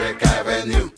Electric Avenue.